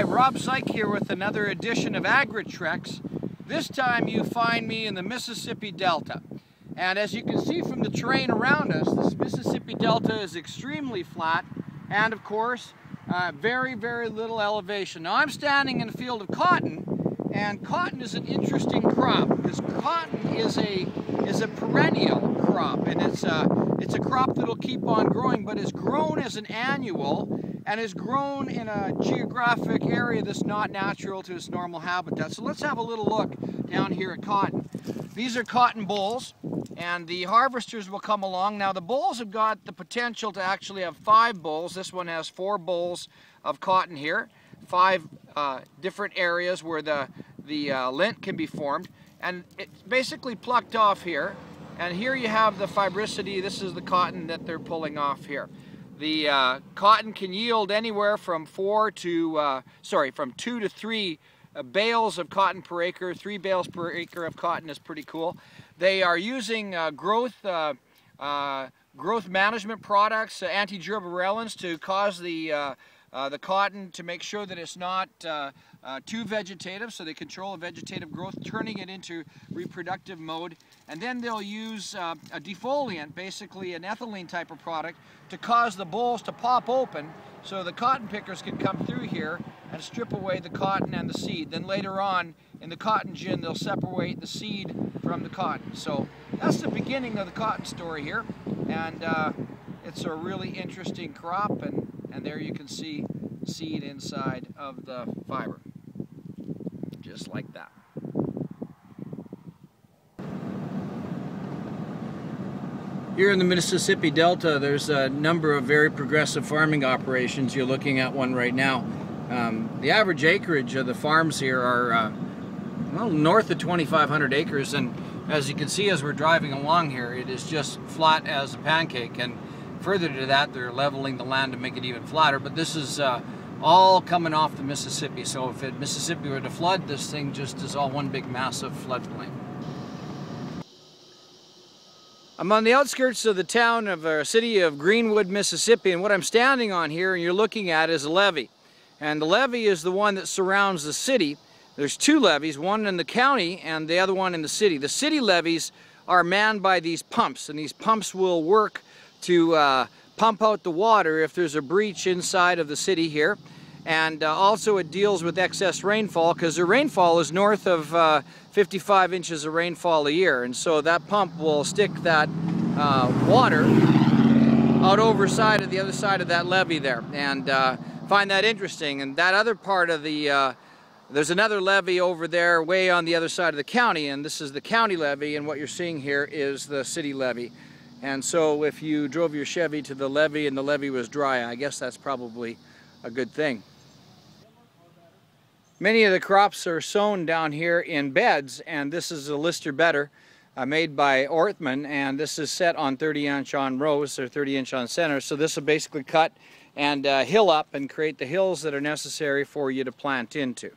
Rob Saik here with another edition of Agri-Treks. This time you find me in the Mississippi Delta. And as you can see from the terrain around us, this Mississippi Delta is extremely flat and of course uh, very, very little elevation. Now I'm standing in a field of cotton and cotton is an interesting crop because cotton is a is a perennial crop and it's a, it's a crop that'll keep on growing but is grown as an annual and is grown in a geographic area that's not natural to its normal habitat. So let's have a little look down here at cotton. These are cotton bolls and the harvesters will come along. Now the bolls have got the potential to actually have five bolls. This one has four bolls of cotton here, five uh, different areas where the, the uh, lint can be formed. And it's basically plucked off here. And here you have the fibricity. This is the cotton that they're pulling off here. The uh, cotton can yield anywhere from four to, uh, sorry, from two to three uh, bales of cotton per acre. Three bales per acre of cotton is pretty cool. They are using uh, growth uh, growth management products, anti-gibberellins, to cause the uh, the cotton to make sure that it's not uh, uh, too vegetative, so they control the vegetative growth, turning it into reproductive mode. And then they'll use uh, a defoliant, basically an ethylene type of product, to cause the bolls to pop open so the cotton pickers can come through here and strip away the cotton and the seed. Then later on in the cotton gin, they'll separate the seed from the cotton. So that's the beginning of the cotton story here. And uh, it's a really interesting crop and and there you can see seed inside of the fiber just like that Here in the Mississippi Delta, there's a number of very progressive farming operations. You're looking at one right now. Um, the average acreage of the farms here are uh, well north of 2,500 acres, and as you can see as we're driving along here, it is just flat as a pancake. And Further to that, they're leveling the land to make it even flatter, but this is uh, all coming off the Mississippi. So if it, Mississippi were to flood, this thing just is all one big massive floodplain. I'm on the outskirts of the town of a uh, city of Greenwood, Mississippi, and what I'm standing on here and you're looking at is a levee. And the levee is the one that surrounds the city. There's two levees, one in the county and the other one in the city. The city levees are manned by these pumps, and these pumps will work to uh, pump out the water if there's a breach inside of the city here. And uh, also it deals with excess rainfall because the rainfall is north of uh, 55 inches of rainfall a year. And so that pump will stick that uh, water out over side of the other side of that levee there. And uh, find that interesting. And that other part of the uh, there's another levee over there way on the other side of the county and this is the county levee and what you're seeing here is the city levee. And so if you drove your Chevy to the levee and the levee was dry, I guess that's probably a good thing. Many of the crops are sown down here in beds, and this is a Lister Bedder uh, made by Orthman, and this is set on 30 inch on rows or 30 inch on center. So this will basically cut and uh, hill up and create the hills that are necessary for you to plant into.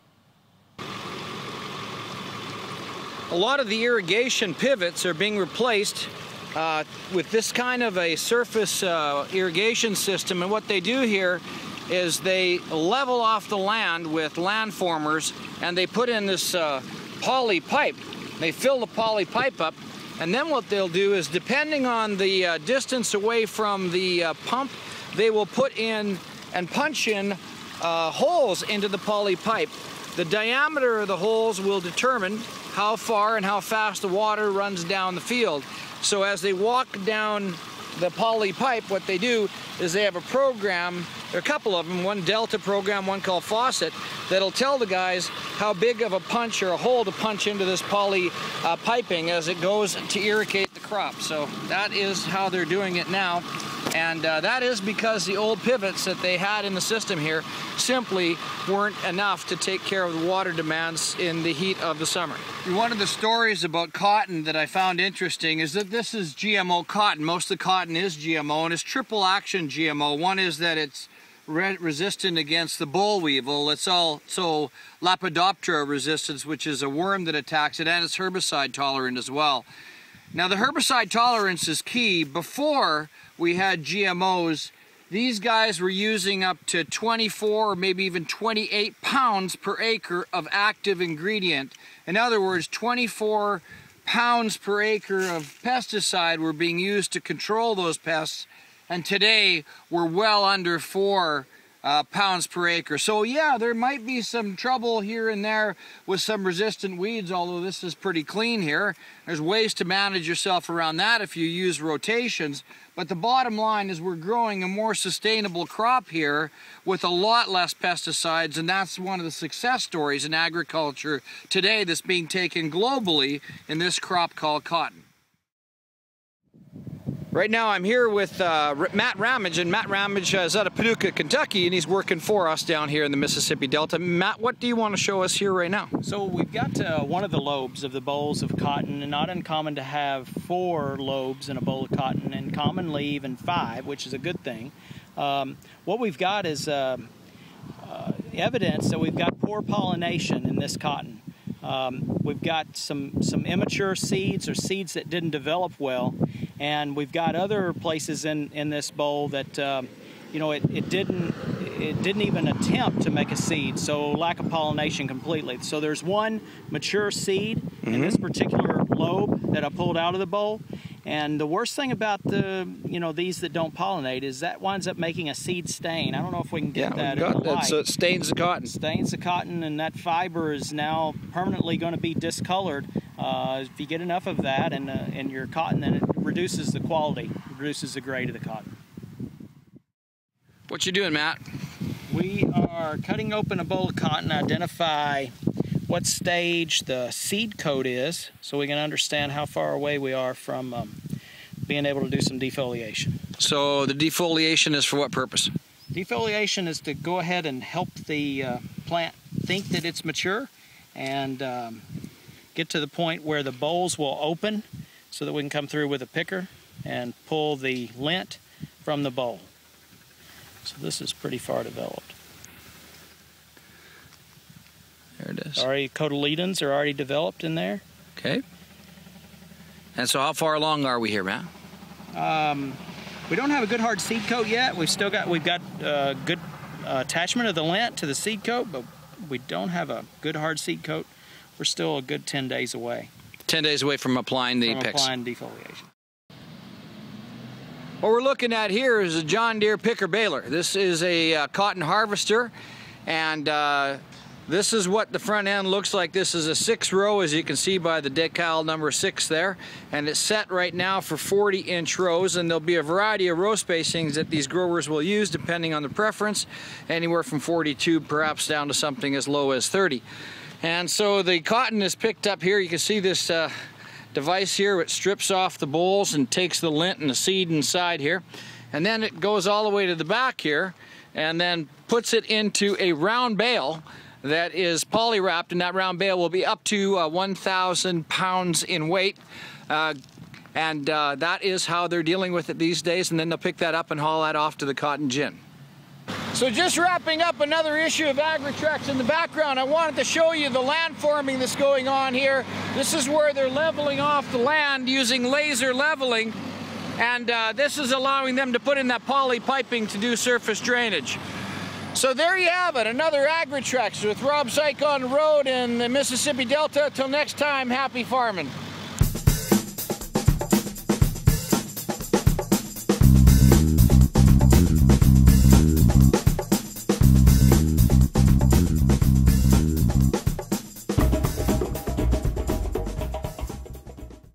A lot of the irrigation pivots are being replaced uh, with this kind of a surface uh, irrigation system and what they do here is they level off the land with landformers and they put in this uh, poly pipe. They fill the poly pipe up and then what they'll do is depending on the uh, distance away from the uh, pump they will put in and punch in uh, holes into the poly pipe. The diameter of the holes will determine how far and how fast the water runs down the field. So as they walk down the poly pipe, what they do is they have a program, a couple of them, one Delta program, one called PHAUCET, that'll tell the guys how big of a punch or a hole to punch into this poly uh, piping as it goes to irrigate the crop. So that is how they're doing it now. And uh, that is because the old pivots that they had in the system here simply weren't enough to take care of the water demands in the heat of the summer. One of the stories about cotton that I found interesting is that this is GMO cotton. Most of the cotton is GMO and it's triple action GMO. One is that it's re resistant against the boll weevil. It's also Lepidoptera resistance, which is a worm that attacks it, and it's herbicide tolerant as well. Now the herbicide tolerance is key. Before we had GMOs, these guys were using up to 24 or maybe even 28 pounds per acre of active ingredient. In other words, 24 pounds per acre of pesticide were being used to control those pests and today we're well under four uh, pounds per acre. So yeah, there might be some trouble here and there with some resistant weeds, although this is pretty clean here. There's ways to manage yourself around that if you use rotations. But the bottom line is we're growing a more sustainable crop here with a lot less pesticides, and that's one of the success stories in agriculture today that's being taken globally in this crop called cotton. Right now I'm here with uh, Matt Ramage, and Matt Ramage uh, is out of Paducah, Kentucky, and he's working for us down here in the Mississippi Delta. Matt, what do you want to show us here right now? So we've got uh, one of the lobes of the bolls of cotton, and not uncommon to have four lobes in a boll of cotton, and commonly even five, which is a good thing. Um, what we've got is um, uh, evidence that we've got poor pollination in this cotton. Um, we've got some, some immature seeds or seeds that didn't develop well, and we've got other places in, in this boll that, um, you know, it, it didn't it didn't even attempt to make a seed, so lack of pollination completely. So there's one mature seed mm -hmm. in this mm-hmm. particular lobe that I pulled out of the boll. and the worst thing about the, you know, these that don't pollinate is that winds up making a seed stain. I don't know if we can get yeah, that got that. So it stains the cotton. Stains the cotton, and that fiber is now permanently going to be discolored. Uh, if you get enough of that in, uh, in your cotton, then it reduces the quality, reduces the grade of the cotton. What you doing, Matt? We are cutting open a boll of cotton, identify what stage the seed coat is so we can understand how far away we are from um, being able to do some defoliation. So the defoliation is for what purpose? Defoliation is to go ahead and help the uh, plant think that it's mature and um, get to the point where the bolls will open so that we can come through with a picker and pull the lint from the boll. So this is pretty far developed. There it is. Already cotyledons are already developed in there. Okay. And so how far along are we here, Matt? Um, we don't have a good hard seed coat yet. We've still got, we've got uh, good uh, attachment of the lint to the seed coat, but we don't have a good hard seed coat. We're still a good 10 days away. 10 days away from applying the from picks. applying defoliation. What we're looking at here is a John Deere picker baler. This is a uh, cotton harvester and uh, this is what the front end looks like. This is a six row, as you can see by the decal number six there. And it's set right now for 40 inch rows, and there'll be a variety of row spacings that these growers will use depending on the preference, anywhere from 42 perhaps down to something as low as 30. And so the cotton is picked up here. You can see this uh, device here, it strips off the bolls and takes the lint and the seed inside here. And then it goes all the way to the back here and then puts it into a round bale that is poly wrapped and that round bale will be up to uh, 1,000 pounds in weight. Uh, and uh, that is how they're dealing with it these days and then they'll pick that up and haul that off to the cotton gin. So just wrapping up another issue of Agri-Treks in the background, I wanted to show you the land forming that's going on here. This is where they're leveling off the land using laser leveling and uh, this is allowing them to put in that poly piping to do surface drainage. So there you have it, another Agri-Treks with Rob Saik on the road in the Mississippi Delta. Till next time, happy farming.